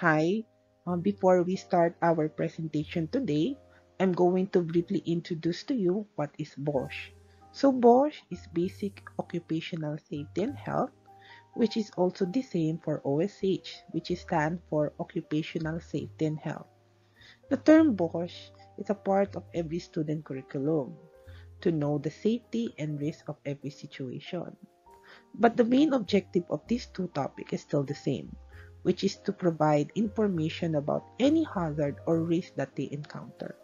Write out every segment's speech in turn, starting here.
Hi, uh, before we start our presentation today, I'm going to briefly introduce to you what is BOSH. So BOSH is Basic Occupational Safety and Health, which is also the same for OSH, which is stand for Occupational Safety and Health. The term BOSH is a part of every student curriculum to know the safety and risk of every situation. But the main objective of these two topics is still the same, which is to provide information about any hazard or risk that they encounter.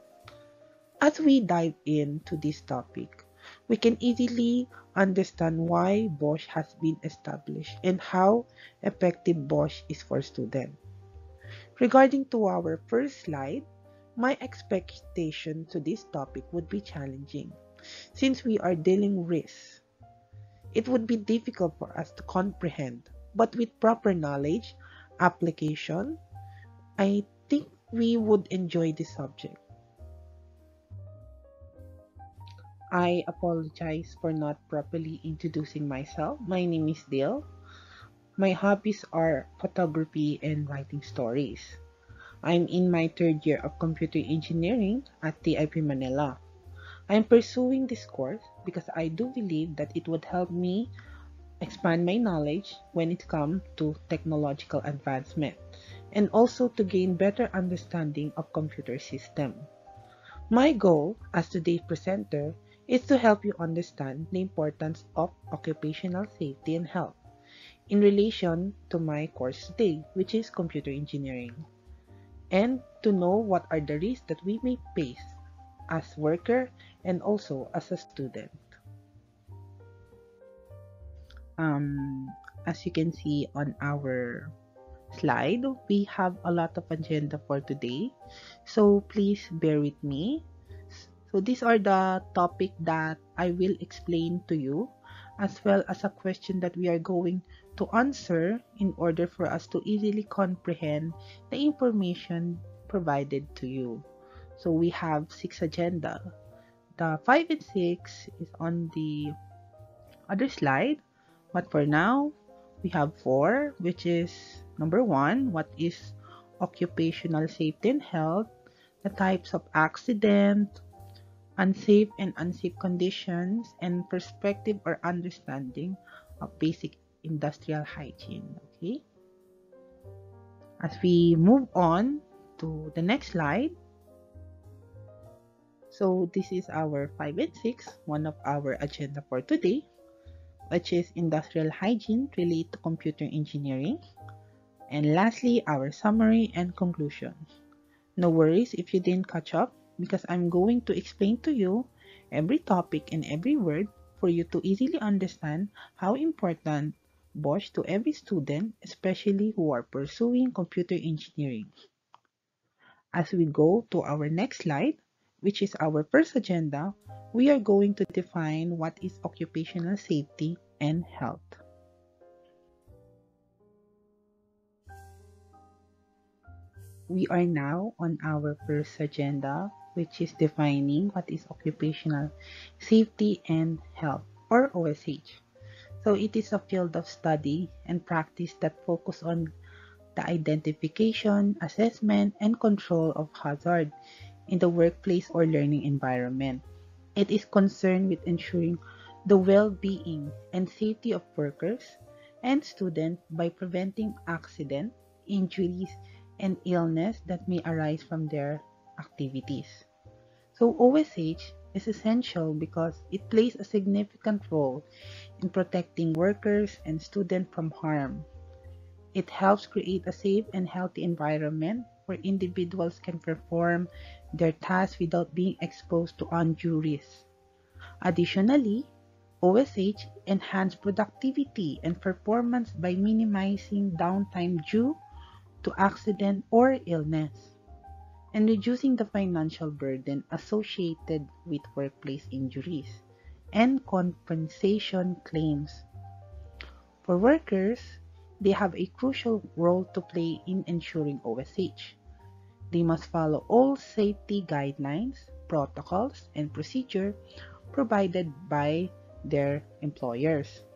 As we dive into this topic, we can easily understand why BOSH has been established and how effective BOSH is for students. Regarding to our first slide, my expectation to this topic would be challenging since we are dealing with. It would be difficult for us to comprehend, but with proper knowledge, application, I think we would enjoy this subject. I apologize for not properly introducing myself. My name is Dale. My hobbies are photography and writing stories. I'm in my third year of computer engineering at TIP Manila. I'm pursuing this course because I do believe that it would help me expand my knowledge when it comes to technological advancement and also to gain better understanding of computer system. My goal as today's presenter is to help you understand the importance of occupational safety and health in relation to my course today, which is computer engineering, and to know what are the risks that we may face as worker and also as a student. Um, as you can see on our slide, we have a lot of agenda for today. So please bear with me so these are the topic that I will explain to you as well as a question that we are going to answer in order for us to easily comprehend the information provided to you. So we have six agenda. The five and six is on the other slide, but for now we have four, which is number one, what is occupational safety and health, the types of accident, unsafe and unsafe conditions, and perspective or understanding of basic industrial hygiene. Okay. As we move on to the next slide. So this is our 5 and 6, one of our agenda for today, which is industrial hygiene related to computer engineering. And lastly, our summary and conclusion. No worries if you didn't catch up because I'm going to explain to you every topic and every word for you to easily understand how important BOSH to every student, especially who are pursuing computer engineering. As we go to our next slide, which is our first agenda, we are going to define what is occupational safety and health. We are now on our first agenda, which is defining what is occupational safety and health or OSH. So it is a field of study and practice that focus on the identification, assessment, and control of hazard in the workplace or learning environment. It is concerned with ensuring the well-being and safety of workers and students by preventing accidents, injuries, and illness that may arise from their activities. So OSH is essential because it plays a significant role in protecting workers and students from harm. It helps create a safe and healthy environment where individuals can perform their tasks without being exposed to undue risks. Additionally, OSH enhances productivity and performance by minimizing downtime due to accident or illness and reducing the financial burden associated with workplace injuries and compensation claims. For workers, they have a crucial role to play in ensuring OSH. They must follow all safety guidelines, protocols, and procedure provided by their employers.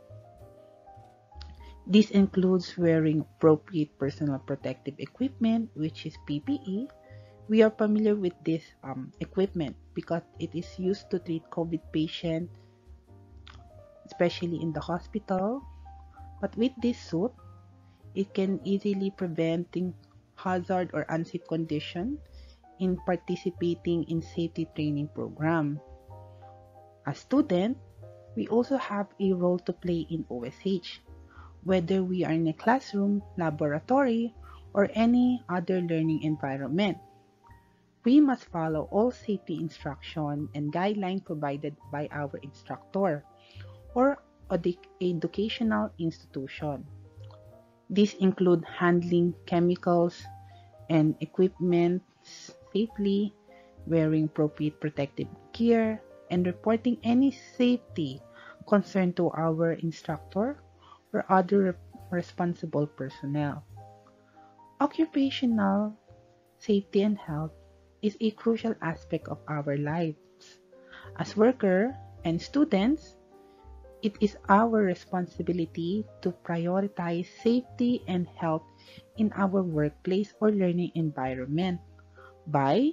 This includes wearing appropriate personal protective equipment, which is PPE. We are familiar with this um, equipment because it is used to treat COVID patients, especially in the hospital. But with this suit, it can easily preventing hazard or unsafe condition in participating in safety training program. As student, we also have a role to play in OSH, whether we are in a classroom, laboratory, or any other learning environment. We must follow all safety instruction and guidelines provided by our instructor or educational institution. These include handling chemicals and equipment safely, wearing appropriate protective gear, and reporting any safety concern to our instructor or other responsible personnel. Occupational safety and health is a crucial aspect of our lives. As workers and students, it is our responsibility to prioritize safety and health in our workplace or learning environment by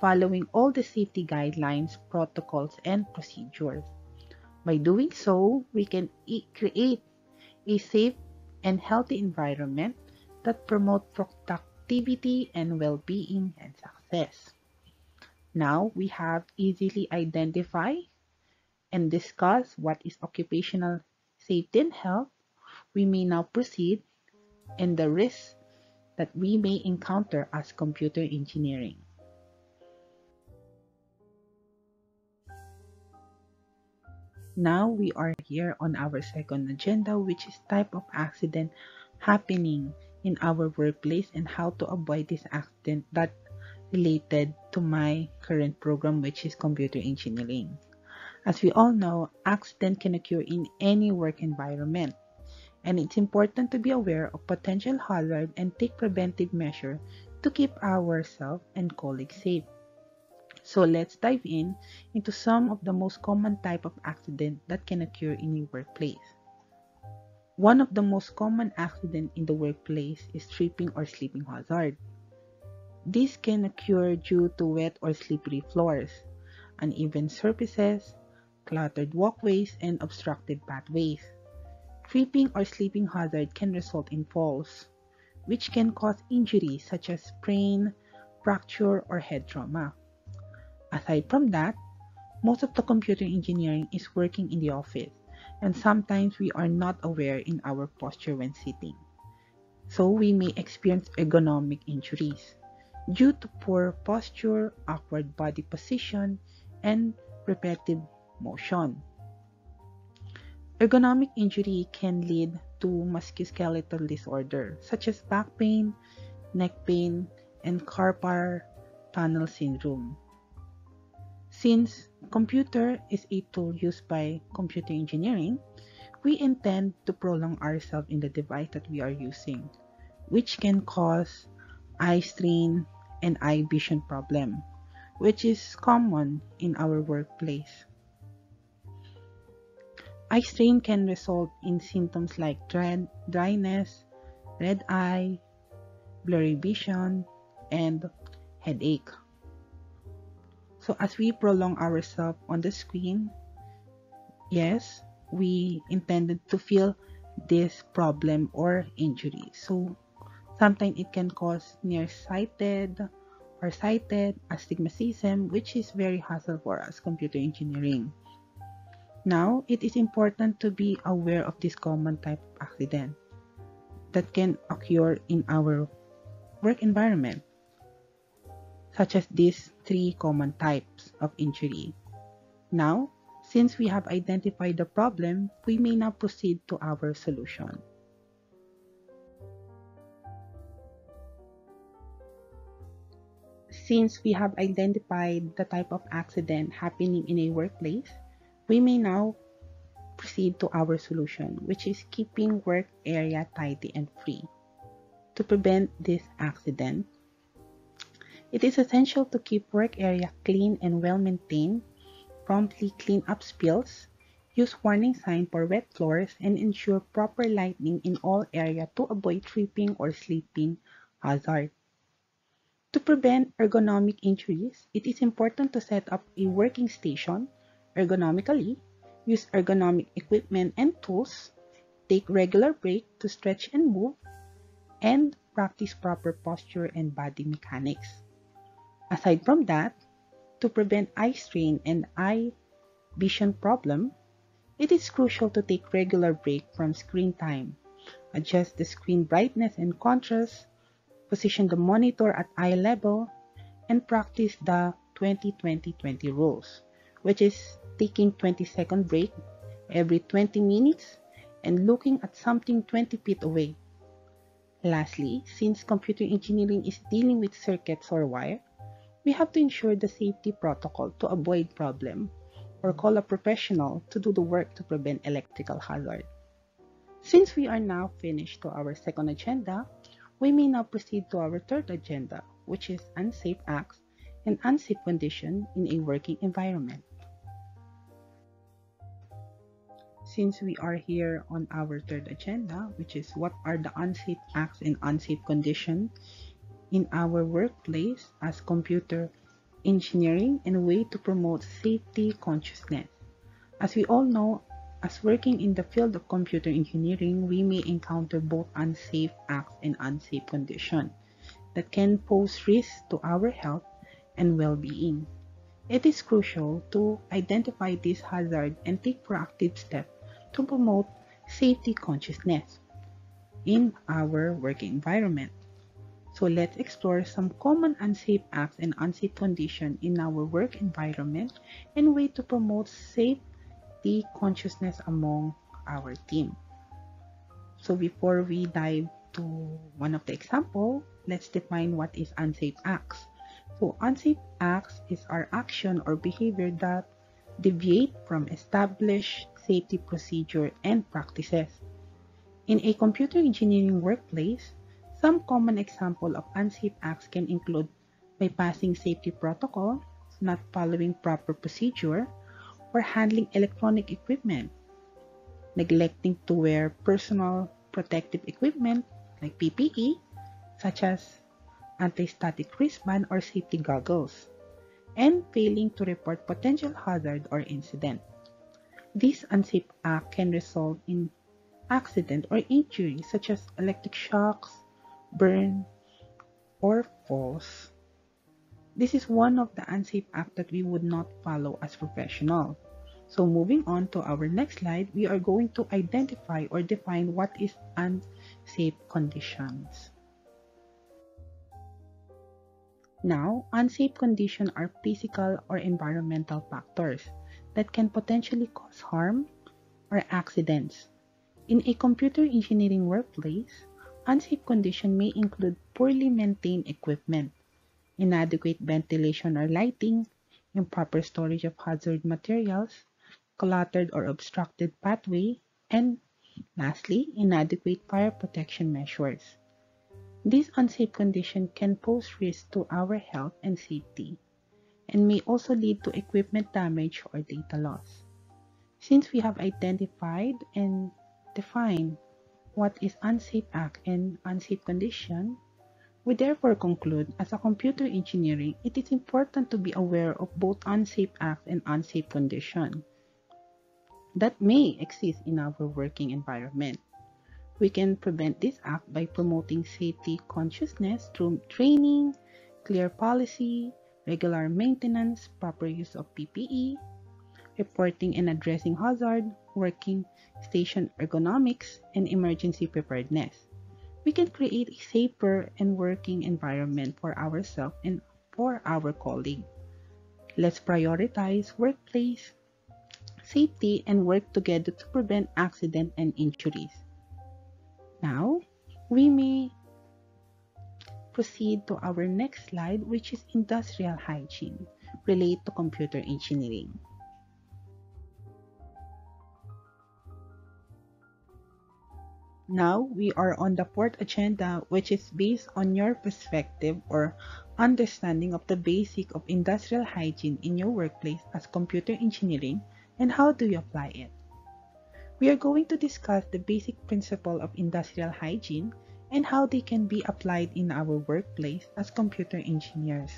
following all the safety guidelines, protocols, and procedures. By doing so, we can e create a safe and healthy environment that promote productivity and well-being and success. Now we have easily identify and discuss what is occupational safety and health. We may now proceed in the risks that we may encounter as computer engineering. Now we are here on our second agenda, which is type of accident happening in our workplace and how to avoid this accident that related to my current program, which is computer engineering. As we all know, accident can occur in any work environment, and it's important to be aware of potential hazard and take preventive measure to keep ourselves and colleagues safe. So let's dive in into some of the most common type of accident that can occur in a workplace. One of the most common accident in the workplace is tripping or slipping hazard. This can occur due to wet or slippery floors, uneven surfaces, cluttered walkways, and obstructed pathways. Tripping or slipping hazard can result in falls, which can cause injuries such as sprain, fracture, or head trauma. Aside from that, most of the computer engineering is working in the office, and sometimes we are not aware in our posture when sitting. So we may experience ergonomic injuries due to poor posture, awkward body position, and repetitive motion. Ergonomic injury can lead to musculoskeletal disorder such as back pain, neck pain, and carpal tunnel syndrome. Since computer is a tool used by computer engineering, we intend to prolong ourselves in the device that we are using, which can cause eye strain and eye vision problem, which is common in our workplace. Eye strain can result in symptoms like dread, dryness, red eye, blurry vision, and headache. So as we prolong ourselves on the screen, yes, we intended to feel this problem or injury. So sometimes it can cause nearsighted or sighted astigmatism, which is very hassle for us computer engineering. Now, it is important to be aware of this common type of accident that can occur in our work environment such as these three common types of injury. Now, since we have identified the problem, we may now proceed to our solution. Since we have identified the type of accident happening in a workplace, we may now proceed to our solution, which is keeping work area tidy and free. To prevent this accident, it is essential to keep work area clean and well maintained, promptly clean up spills, use warning sign for wet floors, and ensure proper lighting in all area to avoid tripping or slipping hazard. To prevent ergonomic injuries, it is important to set up a working station ergonomically, use ergonomic equipment and tools, take regular breaks to stretch and move, and practice proper posture and body mechanics. Aside from that, to prevent eye strain and eye vision problem, it is crucial to take regular break from screen time, adjust the screen brightness and contrast, position the monitor at eye level, and practice the 20-20-20 rules, which is taking 20 second break every 20 minutes and looking at something 20 feet away. Lastly, since computer engineering is dealing with circuits or wire, we have to ensure the safety protocol to avoid problem or call a professional to do the work to prevent electrical hazard. Since we are now finished to our second agenda, we may now proceed to our third agenda, which is unsafe acts and unsafe condition in a working environment. Since we are here on our third agenda, which is what are the unsafe acts and unsafe conditions in our workplace as computer engineering and a way to promote safety consciousness. As we all know, as working in the field of computer engineering, we may encounter both unsafe acts and unsafe conditions that can pose risks to our health and well-being. It is crucial to identify these hazards and take proactive steps to promote safety consciousness in our work environment. So let's explore some common unsafe acts and unsafe conditions in our work environment and way to promote safety consciousness among our team. So before we dive to one of the example, let's define what is unsafe acts. So unsafe acts is our action or behavior that deviate from established safety procedure and practices. In a computer engineering workplace, some common example of unsafe acts can include bypassing safety protocol, not following proper procedure, or handling electronic equipment, neglecting to wear personal protective equipment like PPE, such as anti-static wristband or safety goggles, and failing to report potential hazard or incident. This unsafe act can result in accident or injury such as electric shocks, burn, or falls. This is one of the unsafe act that we would not follow as professional. So moving on to our next slide, we are going to identify or define what is unsafe conditions. Now, unsafe conditions are physical or environmental factors that can potentially cause harm or accidents. In a computer engineering workplace, unsafe conditions may include poorly maintained equipment, inadequate ventilation or lighting, improper storage of hazard materials, cluttered or obstructed pathway, and lastly, inadequate fire protection measures. These unsafe condition can pose risk to our health and safety, and may also lead to equipment damage or data loss. Since we have identified and defined what is unsafe act and unsafe condition, we therefore conclude, as a computer engineering, it is important to be aware of both unsafe act and unsafe condition that may exist in our working environment. We can prevent this act by promoting safety consciousness through training, clear policy, regular maintenance, proper use of PPE, reporting and addressing hazard, working station ergonomics, and emergency preparedness we can create a safer and working environment for ourselves and for our colleague. Let's prioritize workplace safety and work together to prevent accident and injuries. Now, we may proceed to our next slide, which is industrial hygiene, relate to computer engineering. Now we are on the fourth agenda, which is based on your perspective or understanding of the basic of industrial hygiene in your workplace as computer engineering and how do you apply it. We are going to discuss the basic principle of industrial hygiene and how they can be applied in our workplace as computer engineers.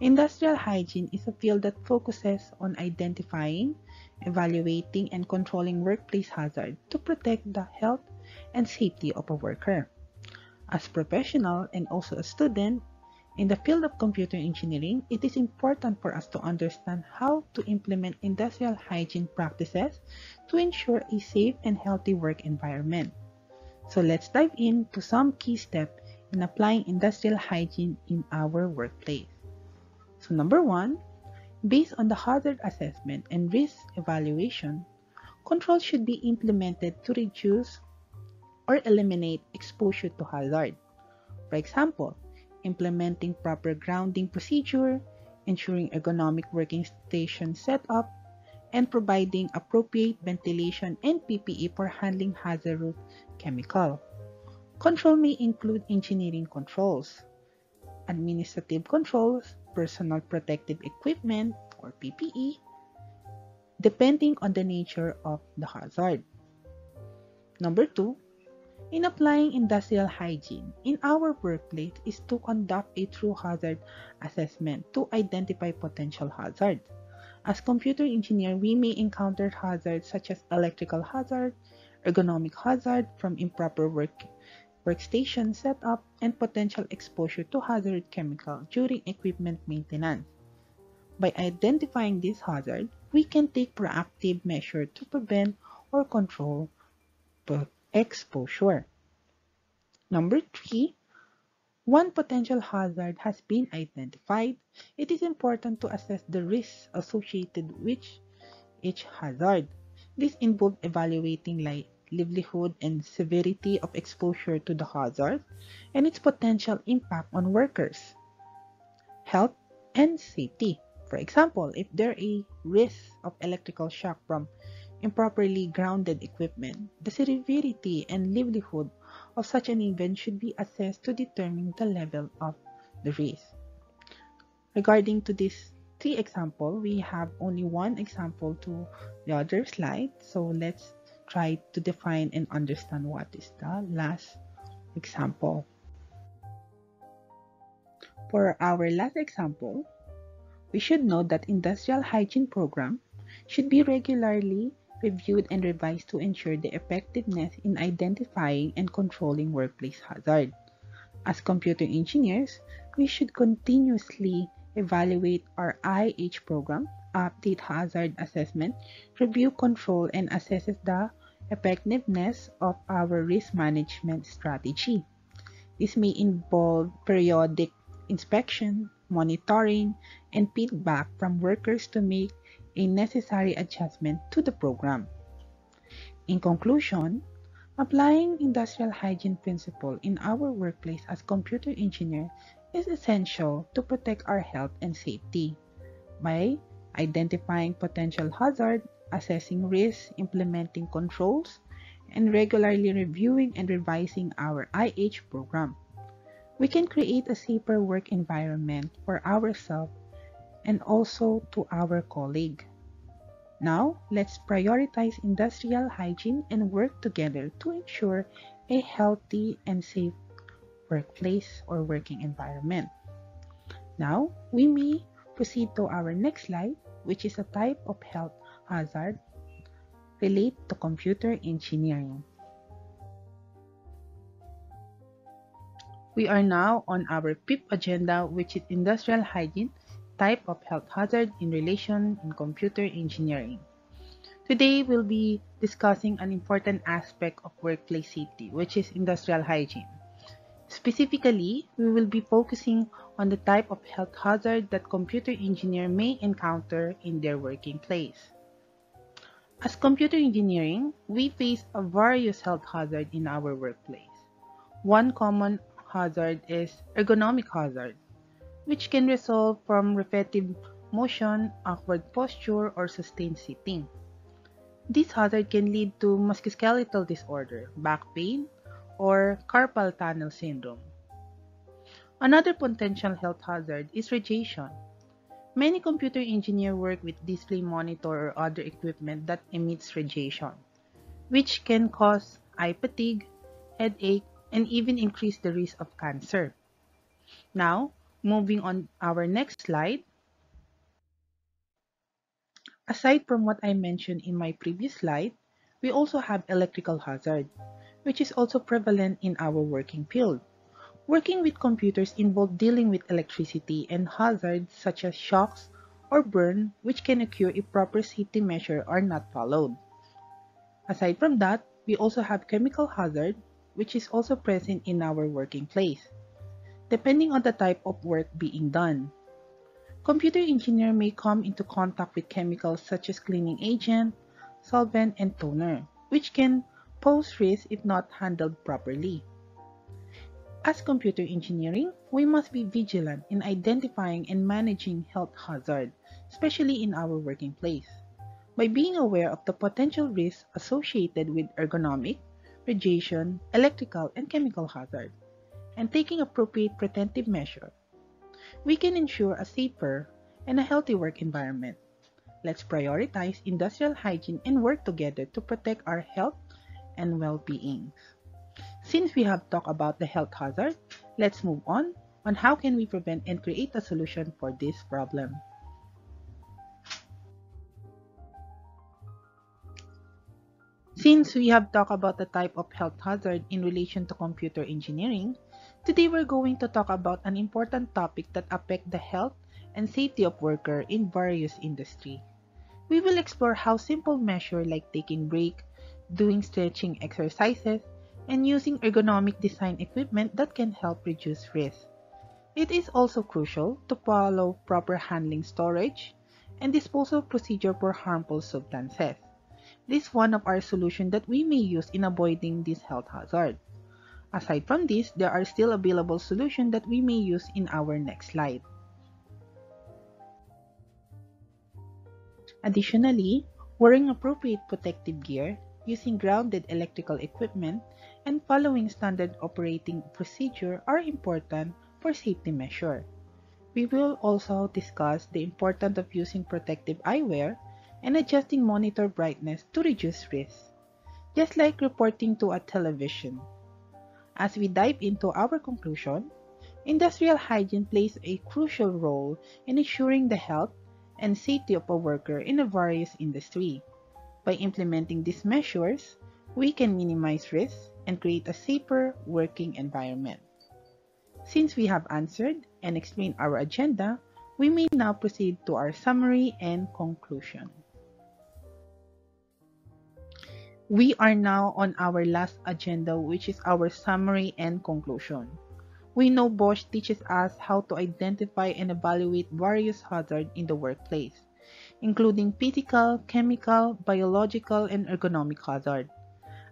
Industrial hygiene is a field that focuses on identifying, evaluating, and controlling workplace hazards to protect the health and safety of a worker. As professional and also a student, in the field of computer engineering, it is important for us to understand how to implement industrial hygiene practices to ensure a safe and healthy work environment. So let's dive into some key steps in applying industrial hygiene in our workplace. So number one, based on the hazard assessment and risk evaluation, controls should be implemented to reduce or eliminate exposure to hazard. For example, implementing proper grounding procedure, ensuring ergonomic working station setup, and providing appropriate ventilation and PPE for handling hazardous chemical. Control may include engineering controls, administrative controls, personal protective equipment or PPE, depending on the nature of the hazard. Number two, in applying industrial hygiene in our workplace is to conduct a true hazard assessment to identify potential hazards. As computer engineer, we may encounter hazards such as electrical hazard, ergonomic hazard from improper work workstation setup, and potential exposure to hazard chemical during equipment maintenance. By identifying this hazard, we can take proactive measures to prevent or control exposure. Number three, one potential hazard has been identified. It is important to assess the risks associated with each hazard. This involves evaluating like livelihood and severity of exposure to the hazard and its potential impact on workers, health, and safety. For example, if there is a risk of electrical shock from improperly grounded equipment, the severity and livelihood of such an event should be assessed to determine the level of the risk. Regarding to this three example, we have only one example to the other slide. So let's try to define and understand what is the last example. For our last example, we should know that industrial hygiene program should be regularly reviewed and revised to ensure the effectiveness in identifying and controlling workplace hazard. As computer engineers, we should continuously evaluate our IH program, update hazard assessment, review control, and assess the effectiveness of our risk management strategy. This may involve periodic inspection, monitoring, and feedback from workers to make a necessary adjustment to the program. In conclusion, applying industrial hygiene principle in our workplace as computer engineer is essential to protect our health and safety by identifying potential hazard, assessing risks, implementing controls, and regularly reviewing and revising our IH program. We can create a safer work environment for ourselves and also to our colleague. Now, let's prioritize industrial hygiene and work together to ensure a healthy and safe workplace or working environment. Now, we may proceed to our next slide, which is a type of health hazard relate to computer engineering. We are now on our PIP agenda, which is industrial hygiene type of health hazard in relation in computer engineering. Today, we'll be discussing an important aspect of workplace safety, which is industrial hygiene. Specifically, we will be focusing on the type of health hazard that computer engineer may encounter in their working place. As computer engineering, we face a various health hazard in our workplace. One common hazard is ergonomic hazard, which can result from repetitive motion, awkward posture, or sustained sitting. This hazard can lead to musculoskeletal disorder, back pain, or carpal tunnel syndrome. Another potential health hazard is radiation. Many computer engineers work with display monitor or other equipment that emits radiation. which can cause eye fatigue, headache, and even increase the risk of cancer. Now, moving on our next slide. Aside from what I mentioned in my previous slide, we also have electrical hazard, which is also prevalent in our working field. Working with computers involve dealing with electricity and hazards such as shocks or burn which can occur if proper safety measures are not followed. Aside from that, we also have chemical hazard which is also present in our working place, depending on the type of work being done. Computer engineer may come into contact with chemicals such as cleaning agent, solvent, and toner, which can pose risk if not handled properly. As computer engineering, we must be vigilant in identifying and managing health hazards, especially in our working place. By being aware of the potential risks associated with ergonomic, radiation, electrical, and chemical hazards, and taking appropriate preventive measures, we can ensure a safer and a healthy work environment. Let's prioritize industrial hygiene and work together to protect our health and well-being. Since we have talked about the health hazard, let's move on on how can we prevent and create a solution for this problem. Since we have talked about the type of health hazard in relation to computer engineering, today we're going to talk about an important topic that affect the health and safety of worker in various industry. We will explore how simple measures like taking break, doing stretching exercises, and using ergonomic design equipment that can help reduce risk. It is also crucial to follow proper handling storage and disposal procedure for harmful substances. This is one of our solutions that we may use in avoiding this health hazard. Aside from this, there are still available solutions that we may use in our next slide. Additionally, wearing appropriate protective gear, using grounded electrical equipment, and following standard operating procedure are important for safety measure. We will also discuss the importance of using protective eyewear and adjusting monitor brightness to reduce risk, just like reporting to a television. As we dive into our conclusion, industrial hygiene plays a crucial role in ensuring the health and safety of a worker in a various industry. By implementing these measures, we can minimize risks and create a safer working environment. Since we have answered and explained our agenda, we may now proceed to our summary and conclusion. We are now on our last agenda, which is our summary and conclusion. We know BOSH teaches us how to identify and evaluate various hazards in the workplace, including physical, chemical, biological, and ergonomic hazards.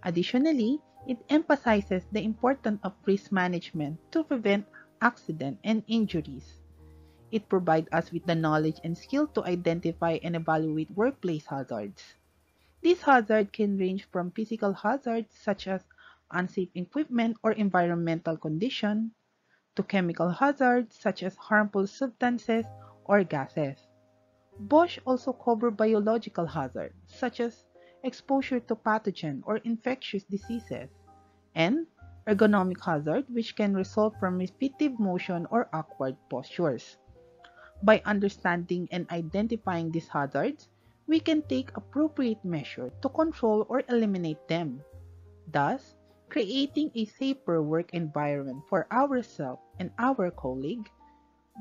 Additionally, it emphasizes the importance of risk management to prevent accident and injuries. It provides us with the knowledge and skill to identify and evaluate workplace hazards. These hazards can range from physical hazards such as unsafe equipment or environmental condition to chemical hazards such as harmful substances or gases. BOSH also cover biological hazards such as exposure to pathogen or infectious diseases, and ergonomic hazard which can result from repetitive motion or awkward postures. By understanding and identifying these hazards, we can take appropriate measures to control or eliminate them, thus creating a safer work environment for ourselves and our colleague.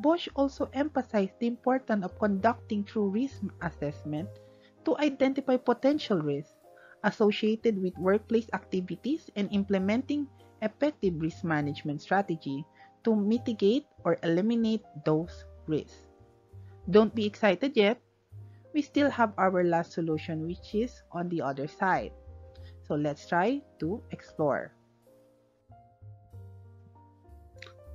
BOSH also emphasized the importance of conducting true risk assessment to identify potential risks associated with workplace activities and implementing effective risk management strategy to mitigate or eliminate those risks. Don't be excited yet. We still have our last solution which is on the other side. So let's try to explore.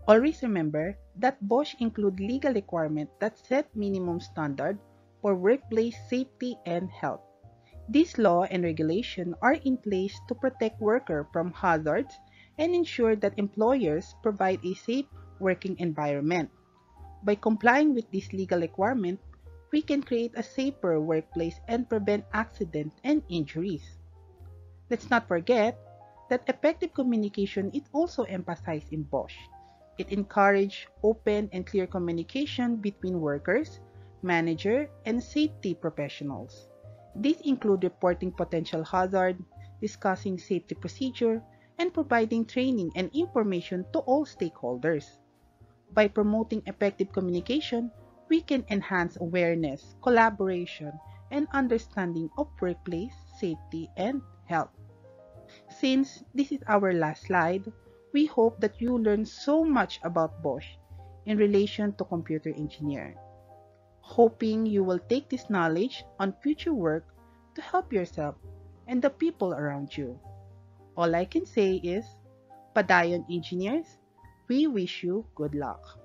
Always remember that BOSH include legal requirements that set minimum standard for workplace safety and health. These law and regulation are in place to protect worker from hazards and ensure that employers provide a safe working environment. By complying with this legal requirement, we can create a safer workplace and prevent accidents and injuries. Let's not forget that effective communication is also emphasized in BOSH. It encourages open and clear communication between workers, manager, and safety professionals. These include reporting potential hazard, discussing safety procedure, and providing training and information to all stakeholders. By promoting effective communication, we can enhance awareness, collaboration, and understanding of workplace safety and health. Since this is our last slide, we hope that you learned so much about BOSH in relation to computer engineering. Hoping you will take this knowledge on future work to help yourself and the people around you. All I can say is, Padayon engineers, we wish you good luck.